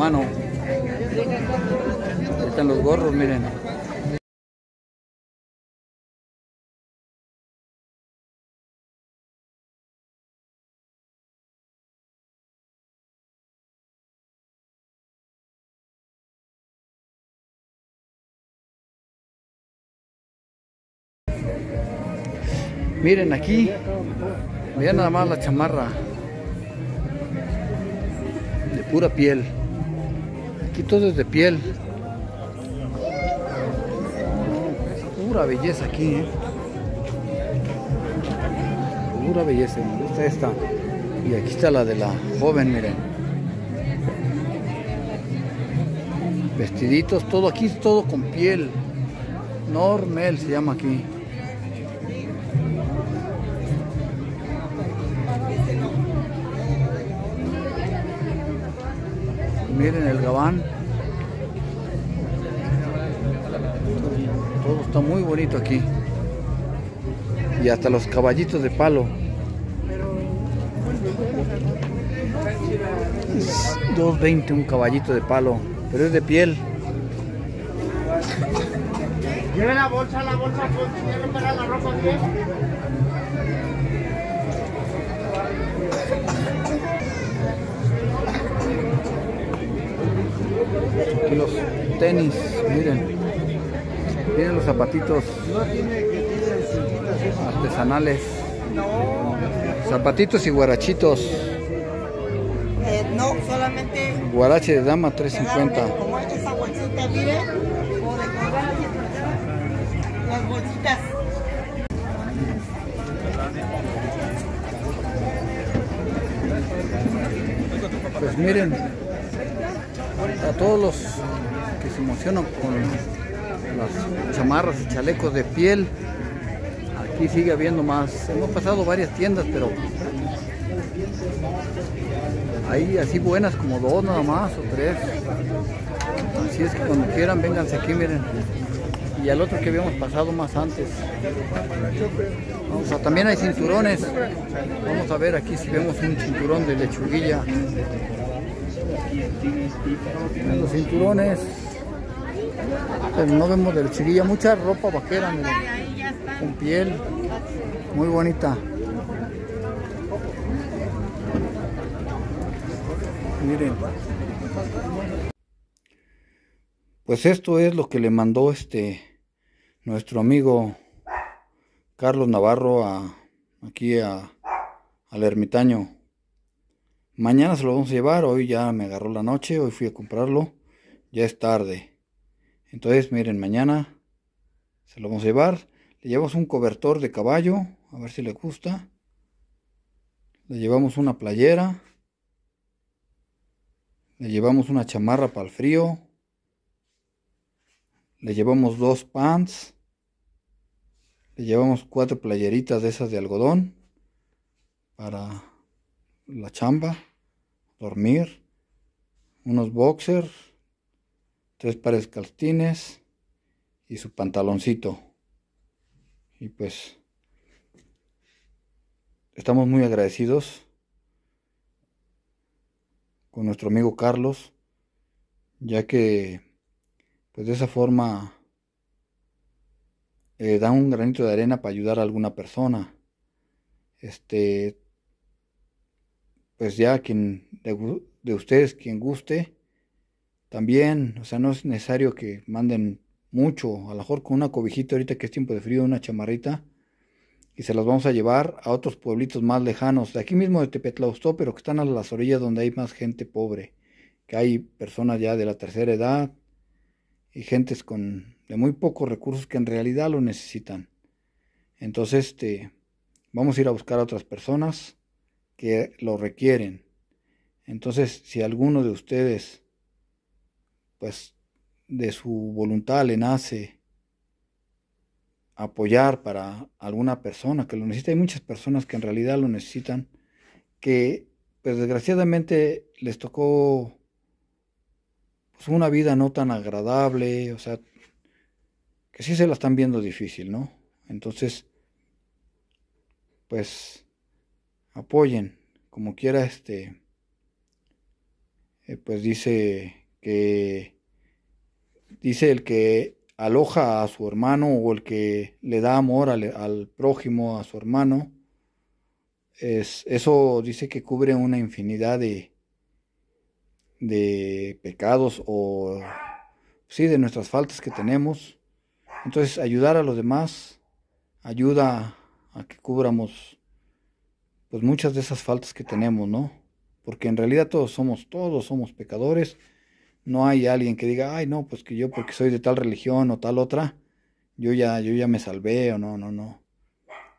mano. Están los gorros, miren. Miren aquí, vean nada más la chamarra de pura piel. Todo es de piel. Pura belleza aquí, ¿eh? Pura belleza, me gusta esta. Y aquí está la de la joven, miren. Vestiditos, todo aquí todo con piel. Normel se llama aquí. Miren el gabán. Todo está muy bonito aquí. Y hasta los caballitos de palo. Es 2.20 un caballito de palo, pero es de piel. Lleve la bolsa, la bolsa, para la ropa Aquí los tenis, miren. Miren los zapatitos artesanales. Zapatitos y guarachitos. Eh, no, solamente Guarache de dama 350. como esa bolsita, mire, o de las bolsitas. Pues miren, a todos los que se emocionan con las chamarras y chalecos de piel, aquí sigue habiendo más. Hemos pasado varias tiendas, pero hay así buenas como dos nada más o tres. Así es que cuando quieran, vénganse aquí, miren. Y al otro que habíamos pasado más antes. También hay cinturones. Vamos a ver aquí si vemos un cinturón de lechuguilla. Los cinturones. Pero no vemos de lechuguilla. Mucha ropa vaquera, miren. Con piel. Muy bonita. Miren. Pues esto es lo que le mandó este nuestro amigo Carlos Navarro a aquí al ermitaño. Mañana se lo vamos a llevar, hoy ya me agarró la noche, hoy fui a comprarlo, ya es tarde. Entonces, miren, mañana se lo vamos a llevar. Le llevamos un cobertor de caballo, a ver si le gusta. Le llevamos una playera. Le llevamos una chamarra para el frío. Le llevamos dos pants. Le llevamos cuatro playeritas de esas de algodón para la chamba, dormir, unos boxers, tres pares de calcetines y su pantaloncito. Y pues estamos muy agradecidos con nuestro amigo Carlos, ya que pues de esa forma eh, da un granito de arena para ayudar a alguna persona. Este, pues ya quien de, de, ustedes quien guste, también, o sea, no es necesario que manden mucho, a lo mejor con una cobijita ahorita que es tiempo de frío, una chamarrita, y se las vamos a llevar a otros pueblitos más lejanos, de aquí mismo de Tepetlaustó, pero que están a las orillas donde hay más gente pobre, que hay personas ya de la tercera edad y gentes con de muy pocos recursos que en realidad lo necesitan. Entonces, este, vamos a ir a buscar a otras personas que lo requieren. Entonces, si alguno de ustedes, pues, de su voluntad le nace apoyar para alguna persona que lo necesita, hay muchas personas que en realidad lo necesitan, que, pues, desgraciadamente les tocó pues, una vida no tan agradable, o sea, que sí se la están viendo difícil, ¿no? Entonces, pues apoyen, como quiera, este, eh, pues dice que dice el que aloja a su hermano o el que le da amor al, prójimo, a su hermano, es, eso dice que cubre una infinidad de, de pecados o sí, de nuestras faltas que tenemos. Entonces ayudar a los demás ayuda a que cubramos pues muchas de esas faltas que tenemos, ¿no? Porque en realidad todos somos, todos somos pecadores. No hay alguien que diga, ay, no, pues que yo porque soy de tal religión o tal otra, yo ya, yo ya me salvé o no, no, no.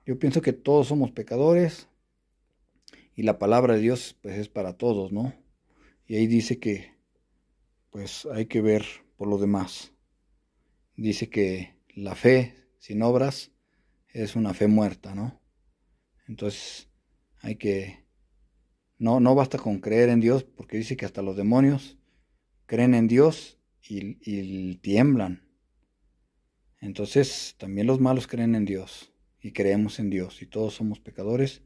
Yo pienso que todos somos pecadores y la palabra de Dios pues es para todos, ¿no? Y ahí dice que pues hay que ver por lo demás. Dice que la fe sin obras es una fe muerta, ¿no? Entonces hay que no no basta con creer en Dios porque dice que hasta los demonios creen en Dios y, y tiemblan. Entonces también los malos creen en Dios y creemos en Dios y todos somos pecadores.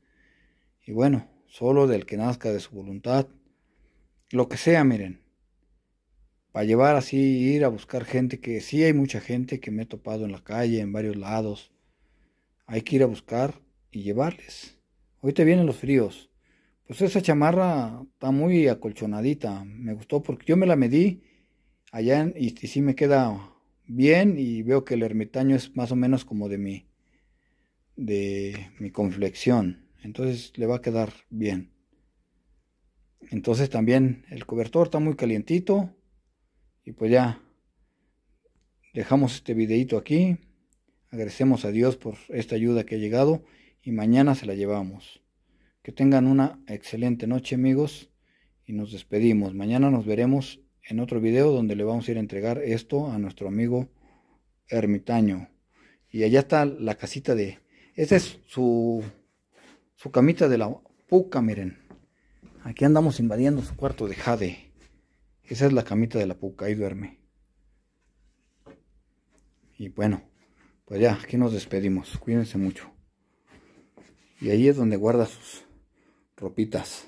Y bueno, solo del que nazca de su voluntad, lo que sea, miren, para llevar así, ir a buscar gente, que sí hay mucha gente que me he topado en la calle, en varios lados, hay que ir a buscar y llevarles. Ahorita vienen los fríos, pues esa chamarra está muy acolchonadita, me gustó porque yo me la medí allá y, y sí me queda bien y veo que el ermitaño es más o menos como de mi, de mi conflexión entonces le va a quedar bien. Entonces también el cobertor está muy calientito y pues ya dejamos este videito aquí. Agradecemos a Dios por esta ayuda que ha llegado y mañana se la llevamos. Que tengan una excelente noche amigos y nos despedimos. Mañana nos veremos en otro video donde le vamos a ir a entregar esto a nuestro amigo ermitaño. Y allá está la casita de... Esta es su su camita de la puca, miren. Aquí andamos invadiendo su cuarto de jade. Esa es la camita de la puca, ahí duerme. Y bueno, pues ya, aquí nos despedimos. Cuídense mucho. Y ahí es donde guarda sus ropitas.